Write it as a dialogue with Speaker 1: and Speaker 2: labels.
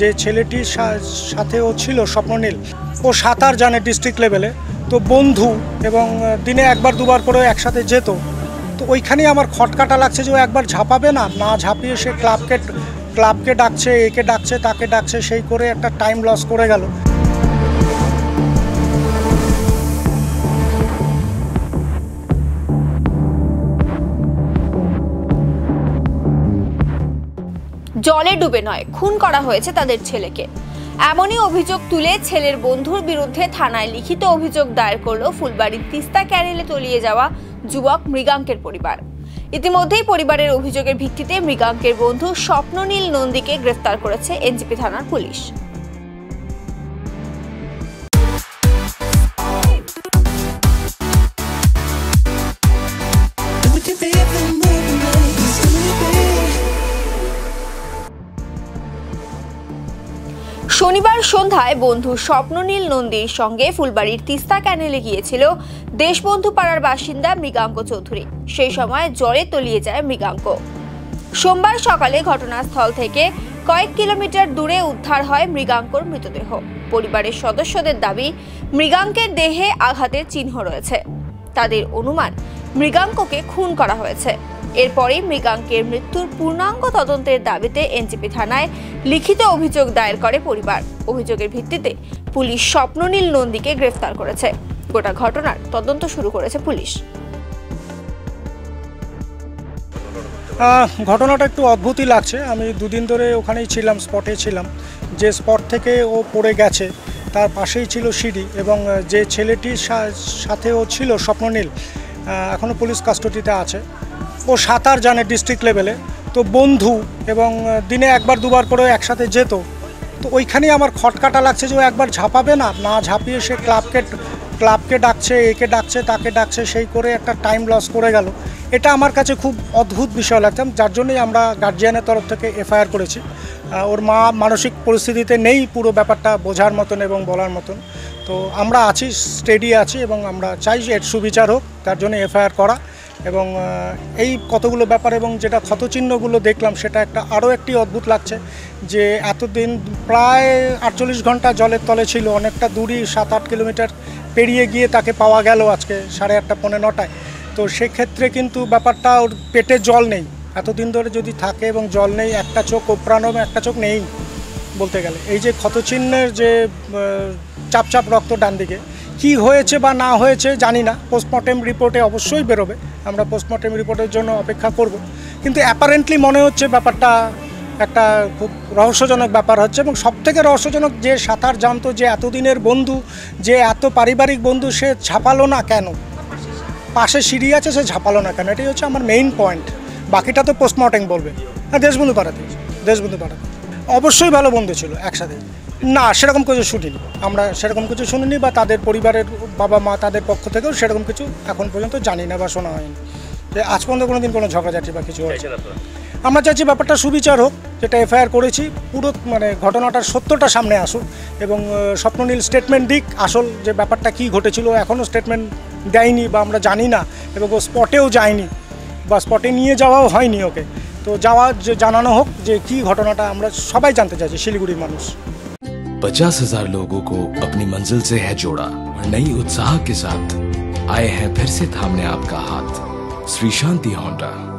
Speaker 1: যে ছেলেটির সাথে ও ছিল স্বপ্ননীল, ও সাঁতার জানে ডিস্ট্রিক্ট লেভেলে তো বন্ধু এবং দিনে একবার দুবার করে একসাথে যেত। তো ওইখানেই আমার খটকাটা লাগছে যে ও একবার ঝাঁপাবে না না ঝাঁপিয়ে সে ক্লাবকে ক্লাবকে ডাকছে, একে ডাকছে, তাকে ডাকছে, সেই করে একটা টাইম লস করে গেল।
Speaker 2: জলে ডুবে নয়, খুন করা হয়েছে তাদের ছেলেকে। এমনই অভিযোগ তুলে ছেলের বন্ধুর বিরুদ্ধে থানায় লিখিত অভিযোগ দায়ের করল ফুলবাড়ির তিস্তা ক্যানেলে তলিয়ে যাওয়া যুবক মৃগাঙ্কের পরিবার। ইতিমধ্যেই পরিবারের অভিযোগের ভিত্তিতে মৃগাঙ্কের বন্ধু স্বপ্ননীল নন্দীকে গ্রেফতার করেছে এনজিপি থানার পুলিশ। শনিবার সন্ধ্যায় বন্ধু স্বপ্ননীল নন্দীর সঙ্গে ফুলবাড়ির তিস্তা ক্যানেলে গিয়েছিল দেশবন্ধু পাড়ার বাসিন্দা মৃগাঙ্ক চৌধুরী। সেই সময় জলে তলিয়ে যায় মৃগাঙ্ক। সোমবার সকালে ঘটনাস্থল থেকে কয়েক কিলোমিটার দূরে উদ্ধার হয় মৃগাঙ্কর মৃতদেহ। পরিবারের সদস্যদের দাবি, মৃগাঙ্কের দেহে আঘাতের চিহ্ন রয়েছে। তাদের অনুমান, মৃগাঙ্ককে খুন করা হয়েছে। এরপরই মৃগাঙ্কের মৃত্যুর পূর্ণাঙ্গ তদন্তের দাবিতে এনজিপি থানায় লিখিত অভিযোগ দায়ের করে পরিবার। অভিযোগের ভিত্তিতে পুলিশ স্বপ্ননীল নন্দীকে গ্রেফতার করেছে। গোটা ঘটনার তদন্ত শুরু করেছে পুলিশ।
Speaker 1: ঘটনাটা একটু অদ্ভুতই লাগছে। আমি দুদিন ধরে ওখানেই ছিলাম স্পটে ছিলাম। যে স্পট থেকে ও পড়ে গেছে, তার পাশেই ছিল সিঁড়ি এবং যে ছেলেটির সাথে ও ছিল স্বপ্ননীল এখনও পুলিশ কাস্টডিতে আছে। ও সাঁতার জানে ডিস্ট্রিক্ট লেভেলে তো বন্ধু এবং দিনে একবার দুবার করে একসাথে যেত। তো ওইখানেই আমার খটকাটা লাগছে যে ও একবার ঝাঁপাবে না। না ঝাঁপিয়ে সে ক্লাবকে ক্লাবকে ডাকছে, একে ডাকছে, তাকে ডাকছে, সেই করে একটা টাইম লস করে গেল। এটা আমার কাছে খুব অদ্ভুত বিষয় লাগতাম যার জন্যই আমরা গার্জিয়ানের তরফ থেকে এফআইআর করেছি। ওর মা মানসিক পরিস্থিতিতে নেই পুরো ব্যাপারটা বোঝার মতন এবং বলার মতন। তো আমরা আছি স্টেডি আছি এবং আমরা চাই যে এর সুবিচার হোক। তার জন্য এফআইআর করা। এবং এই কতগুলো ব্যাপার এবং যেটা ক্ষতচিহ্নগুলো দেখলাম সেটা একটা আরও একটি অদ্ভুত লাগছে যে এতদিন প্রায় আটচল্লিশ ঘণ্টা জলের তলে ছিল অনেকটা দূরই সাত আট কিলোমিটার পেরিয়ে গিয়ে তাকে পাওয়া গেল আজকে সাড়ে আটটা পৌনে নটায়। তো সেক্ষেত্রে কিন্তু ব্যাপারটা ওর পেটে জল নেই। এতদিন ধরে যদি থাকে এবং জল নেই একটা চোখ ওপ্রানো একটা চোখ নেই বলতে গেলে। এই যে ক্ষতচিহ্নের যে আহ, চাপ চাপ রক্ত ডান দিকে কি হয়েছে বা না হয়েছে জানি না। পোস্টমর্টেম রিপোর্টে অবশ্যই বেরোবে। আমরা পোস্টমর্টেম রিপোর্টের জন্য অপেক্ষা করব। কিন্তু অ্যাপারেন্টলি মনে হচ্ছে ব্যাপারটা একটা খুব রহস্যজনক ব্যাপার হচ্ছে এবং সবথেকে রহস্যজনক যে সাঁতার জানতো, যে এতদিনের বন্ধু, যে এত পারিবারিক বন্ধু সে ঝাঁপালো না কেন? পাশে সিঁড়ি আছে, সে ঝাঁপালো না কেন? এটাই হচ্ছে আমার মেইন পয়েন্ট বাকিটা তো পোস্টমর্টেম বলবে। হ্যাঁ দেশবন্ধু পাড়াতে দেশবন্ধু পাড়াতে অবশ্যই ভালো বন্ধু ছিল একসাথে। না সেরকম কিছু শুনিনি। আমরা সেরকম কিছু শুনিনি বা তাদের পরিবারের বাবা মা তাদের পক্ষ থেকেও সেরকম কিছু এখন পর্যন্ত জানি না বা শোনা হয়নি। যে আজ পর্যন্ত কোনো দিন কোনো ঝগড়াঝাটি বা কিছু হয়েছে। আমরা চাইছি ব্যাপারটা সুবিচার হোক যেটা এফআইআর করেছি পুরো মানে ঘটনাটার সত্যটা সামনে আসুক এবং স্বপ্ননীল স্টেটমেন্ট দিক আসল যে ব্যাপারটা কী ঘটেছিল এখনও স্টেটমেন্ট দেয়নি বা আমরা জানি না এবং ও স্পটেও যায়নি বা স্পটে নিয়ে যাওয়াও হয়নি ওকে। তো যাওয়া যে জানানো হোক যে কী ঘটনাটা আমরা সবাই জানতে চাইছি শিলিগুড়ির মানুষ।
Speaker 3: पचास हज़ार लोगों को अपनी मंजिल से है जोड़ा। और नई उत्साह के साथ आए हैं फिर से थामने आपका हाथ। श्री शांति होंडा।